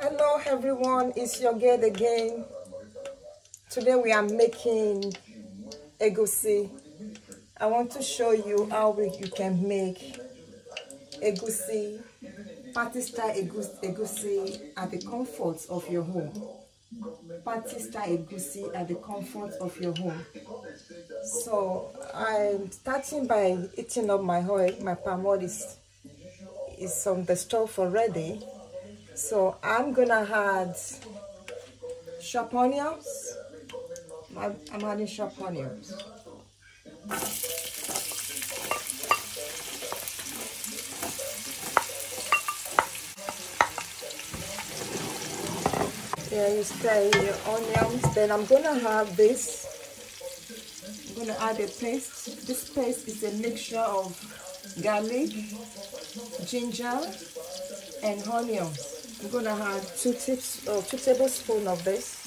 Hello everyone, it's your girl again. Today we are making egusi. I want to show you how you can make egusi, party style egusi, egusi at the comfort of your home. Party style egusi at the comfort of your home. So I'm starting by eating up my oil. My palm oil is, is on the stove already. So I'm gonna add sharp onions. I'm, adding sharp onions. Yeah, you stir your onions. Then I'm gonna have this. I'm gonna add a paste. This paste is a mixture of garlic, ginger, and onions. I'm gonna add two tips or two tablespoons of this.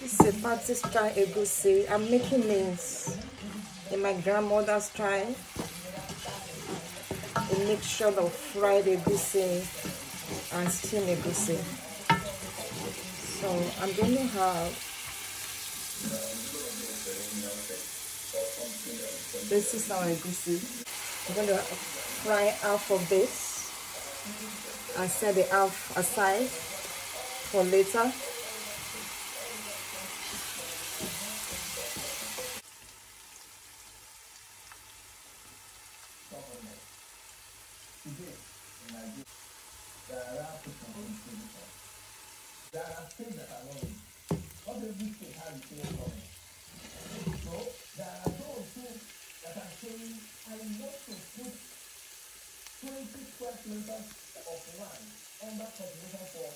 This is a party style egusi. I'm making mince in my grandmother's style. A mixture of fried egusi and steamed egusi. So I'm going to have this is our egusi. I'm going to fry half of this and set the half aside for later. Things that are. So there are those who that are saying, I want to put 20 square kilometers of land under cultivation for.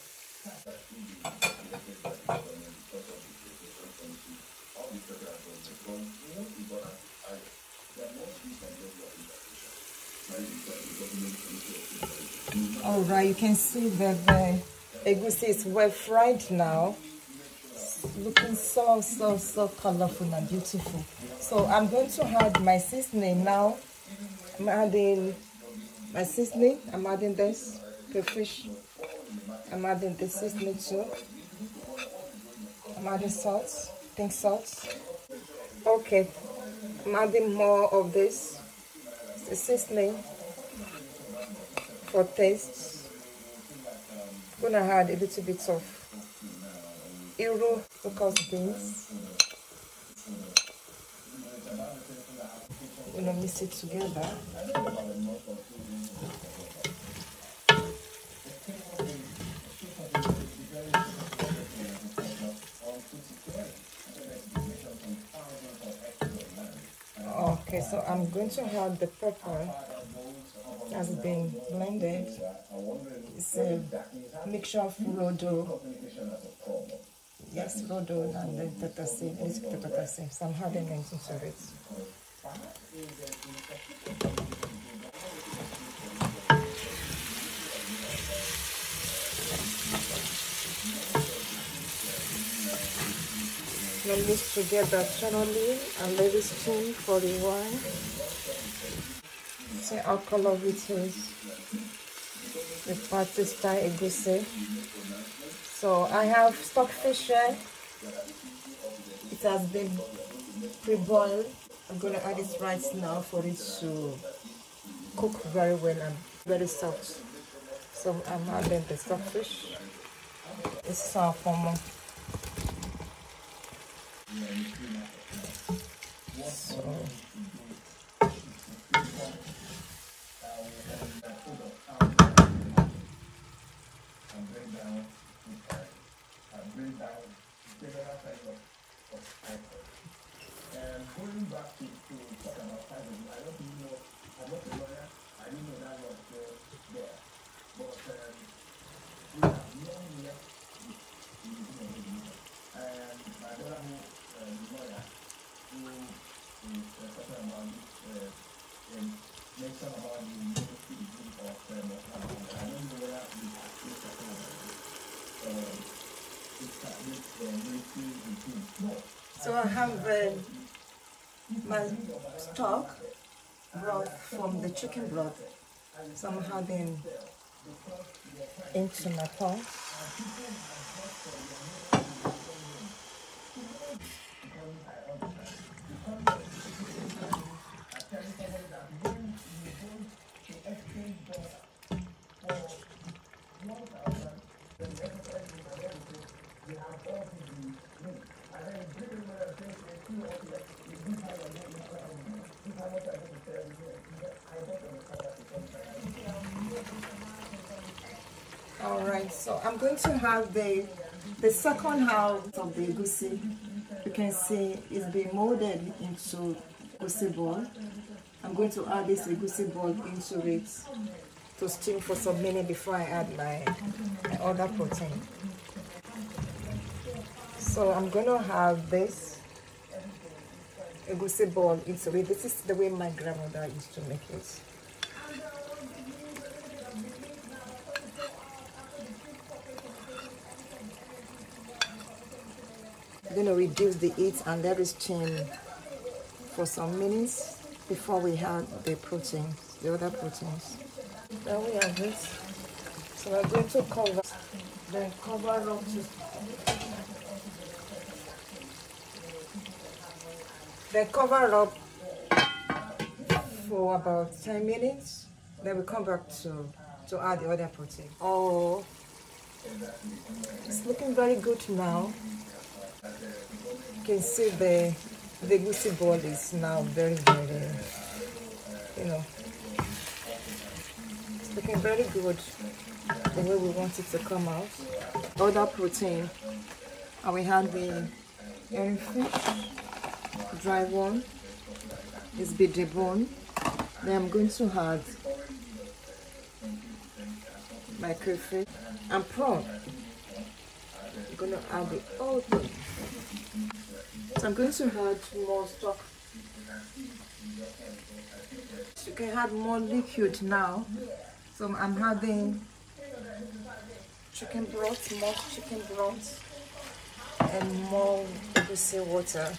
All right, you can see that the egusi is well fried now. Looking so, so, so colorful and beautiful. So I'm going to add my seasoning now. I'm adding my seasoning. I'm adding this, the fish. I'm adding the seasoning too. I'm adding salt, pink salt. Okay, I'm adding more of this, the seasoning for taste. Gonna add a little bit of Iru locust beans. Gonna mix it together. Okay, so I'm going to add the pepper has been blended. It's a mixture of rodo. Yes, rodo and then tatase, it's tatase. So I'm adding it into it. Now together thoroughly and let it steam for a while. See how color it is. The party style egusi. So I have stockfish here. It has been pre-boiled. I'm gonna add it right now for it to cook very well and very soft. So I'm adding the stockfish. This is our ponmo. So And going back to, to talk about privacy, I don't even know, I'm not a lawyer, I didn't know that was there. there. But um, we have long left the the beginning of the meeting. So I have uh, my stock broth from the chicken broth. So I'm having into my pot. All right, so I'm going to have the the second half of the egusi. You can see it's been molded into egusi ball. I'm going to add this egusi ball into it to steam for some minutes before I add my, my other protein. So I'm going to have this egusi ball into it. This is the way my grandmother used to make it. Going to reduce the heat and let it steam for some minutes before we add the protein, the other proteins. There we have this. So we're going to cover, then cover up to, then cover up for about 10 minutes. Then we come back to, to add the other protein. Oh, it's looking very good now. You can see the the egusi ball is now very very you know it's looking very good the way we want it to come out. Other protein and we have the herring fish dry one is be deboned. Then i'm going to add my crayfish and prawn gonna add the whole thing I'm going to add more stock. You can add more liquid now. So I'm adding chicken broth, more chicken broth, and more egusi water.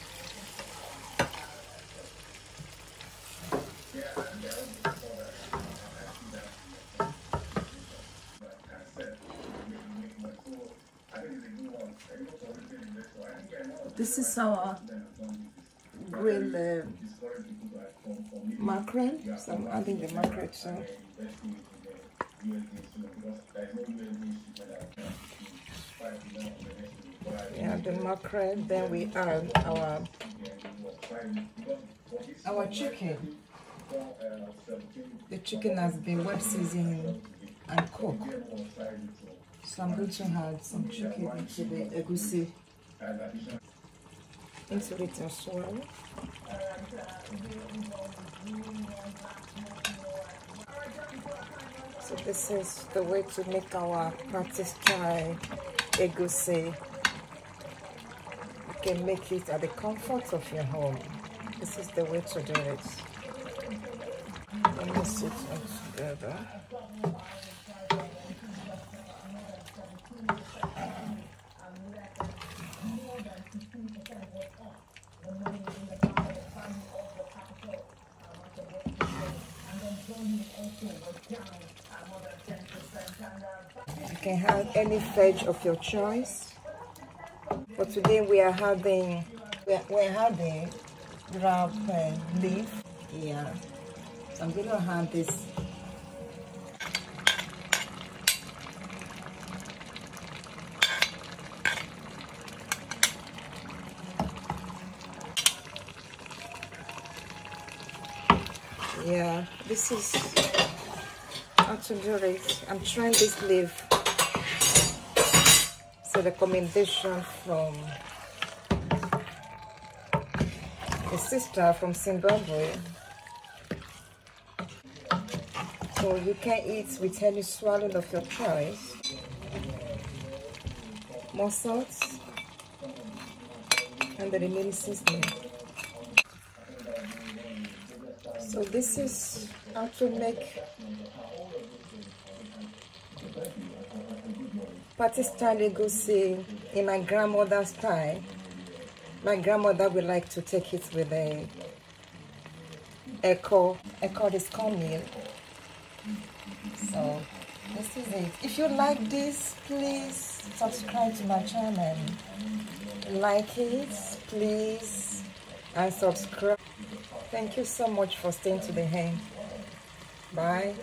This is our grilled uh, mackerel. So I'm adding the mackerel too. Yeah, the mackerel. Then we add our our chicken. The chicken has been wet seasoned and cooked. So I'm going to add some chicken into the egusi into it as well. So this is the way to make our party style egusi. You can make it at the comfort of your home. This is the way to do it. Let me sit it together. Can have any veg of your choice. But today we are having we're, having grab uh, leaf. Yeah. So I'm gonna have this yeah this is how to do it i'm trying this leaf so the recommendation from a sister from zimbabwe. So you can eat with any swallow of your choice. More salt and the remaining seasoning. So this is how to make party style egusi in my grandmother's style. My grandmother would like to take it with a eko. eko this cornmeal. So this is it. If you like this, please subscribe to my channel. Like it, please, and subscribe. Thank you so much for staying to the end. Bye.